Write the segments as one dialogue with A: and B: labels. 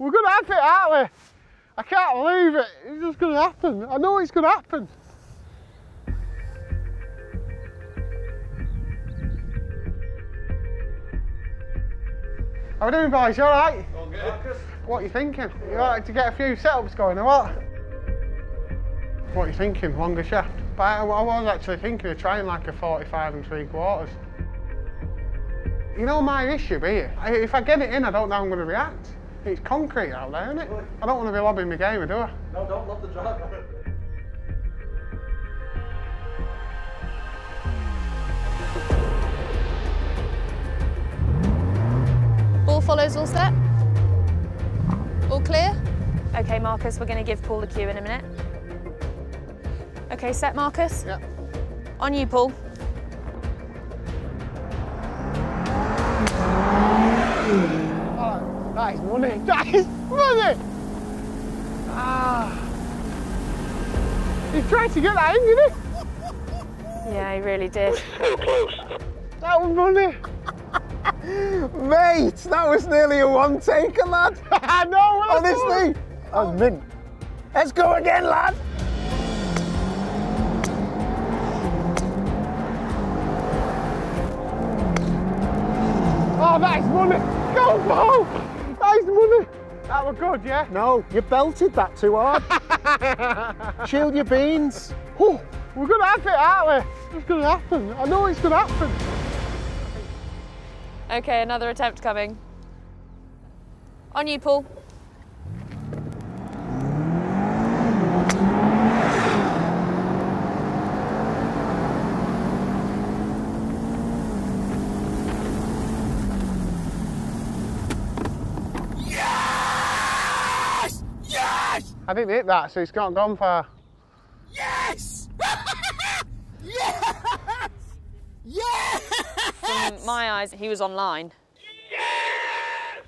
A: We're going to have it, aren't we? I can't believe it. It's just going to happen. I know it's going to happen. How are we doing, boys? You all right?
B: All good.
A: What are you thinking? You all right to get a few setups going or what? What are you thinking? Longer shaft? But I, was actually thinking of trying like a 45 and three quarters. You know my issue here? If I get it in, I don't know how I'm going to react. It's concrete out there, isn't it? I don't want to be lobbing my gamer, do I?
B: No, don't love the drive.
C: Ball follows all set? All clear? Okay, Marcus, we're going to give Paul the cue in a minute. Okay, set, Marcus?
A: Yeah.
C: On you, Paul.
A: That is money. That is money! Ah. He tried to get that in, didn't he?
C: Yeah, he really did.
D: So close.
A: That was money.
E: Mate, that was nearly a one taker, lad.
A: I know. what I.
E: Honestly, that was mint. Let's go again, lad.
A: Oh, that is money. Go, Paul. That is money. That was good, yeah?
E: No, you belted that too hard. Chill your beans.
A: Oh, we're going to have it, aren't we? It's going to happen. I know it's going to happen.
C: Okay, another attempt coming. On you, Paul.
A: I didn't hit that, so it's not gone far. Yes! yes! Yes!
C: From my eyes, he was online.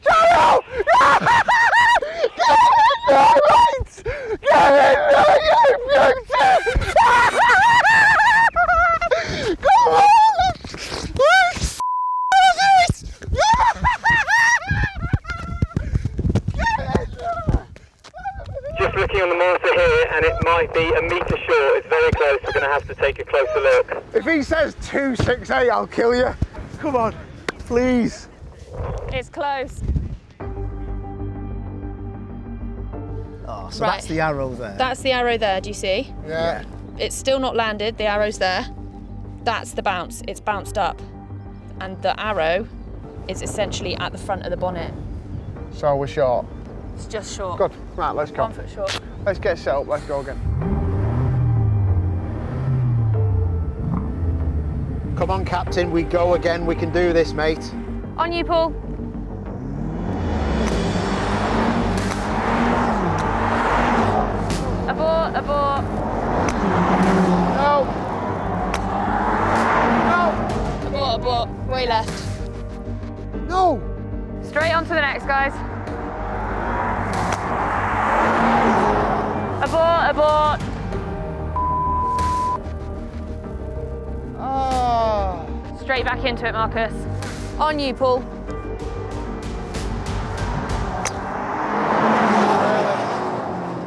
A: Channel! Get in there, mate! Get in there, you beauty! Come on! Let's
D: Just looking on the monitor here, and it might be a metre short. It's very close. We're going to have to take a closer look.
E: If he says 268, I'll kill you. Come on, please.
C: It's close.
E: Oh, so
C: Right.
E: that's the arrow there.
C: That's the arrow there, do you see?
A: Yeah.
C: It's still not landed, the arrow's there. That's the bounce, it's bounced up. And the arrow is essentially at the front of the bonnet.
A: So we're short.
C: It's just short.
A: Good. Right, let's go.
C: One foot short.
A: Let's get set up. Let's go again.
E: Come on, Captain, we go again. We can do this, mate.
C: On you, Paul. Abort, abort.
A: No. No.
C: Abort, abort. Way left.
A: No.
C: Straight on to the next, guys. Abort, abort.
A: Ah.
C: Straight back into it, Marcus. On you, Paul.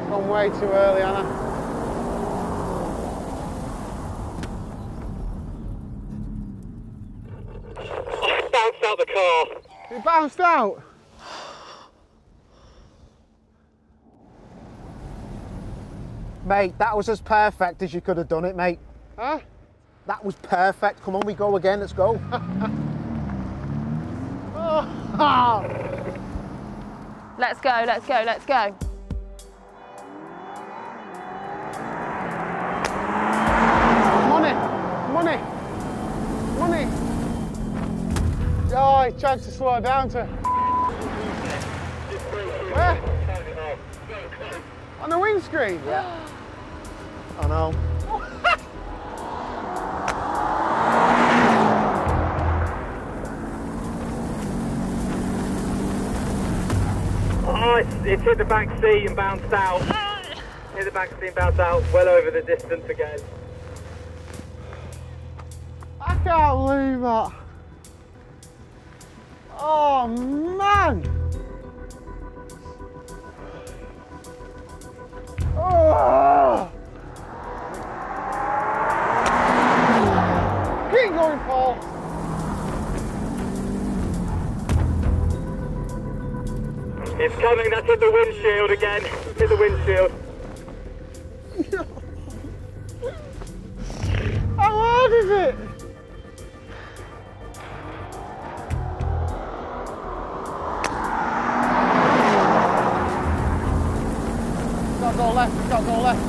A: Gone way too early, Anna.
D: Bounced out the car.
A: It bounced out.
E: Mate, that was as perfect as you could have done it, mate.
A: Huh?
E: That was perfect. Come on, we go again. Let's go.
C: Let's go, let's go, let's go.
A: Money. Money. Money. Oh, he tried to slow it down to. Where? On the windscreen? Yeah.
E: I know.
D: Oh, it's, it's hit the back seat and bounced out. Hit the back seat and bounced out well over the distance again.
A: I can't believe that. Oh man!
D: It's coming, that's hit the windshield again. Hit the windshield.
A: How hard is it? Got to go left, got to go left,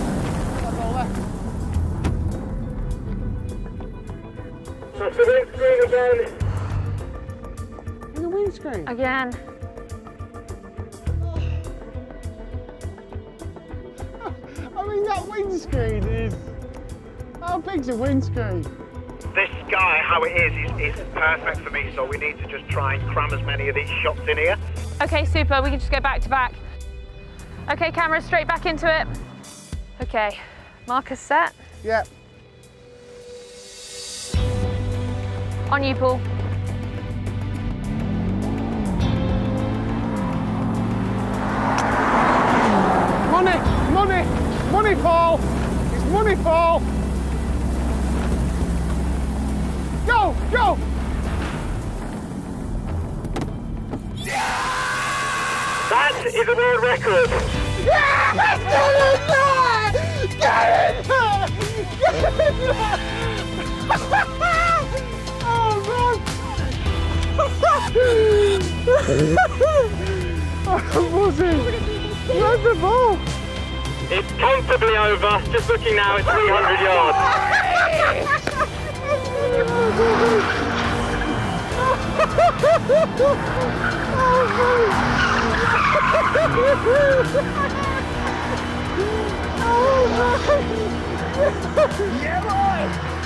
A: got to go left.
D: That's the windscreen again.
A: In the windscreen.
C: Again.
A: I mean, that windscreen is. How big's a windscreen?
B: This guy, how it is, is, is perfect for me, so we need to just try and cram as many of these shots in here.
C: Okay, super. We can just go back to back. Okay, camera straight back into it. Okay, Marcus set.
A: Yep.
C: On you, Paul.
A: Money fall. It's money fall. Go, go.
D: That is a world record.
A: Yeah, get in there. Get in there. Get in there. oh, man. I'm buzzing. Where's the ball?
D: It's comfortably over. Just looking now, it's 300 yards.
A: yeah, boy!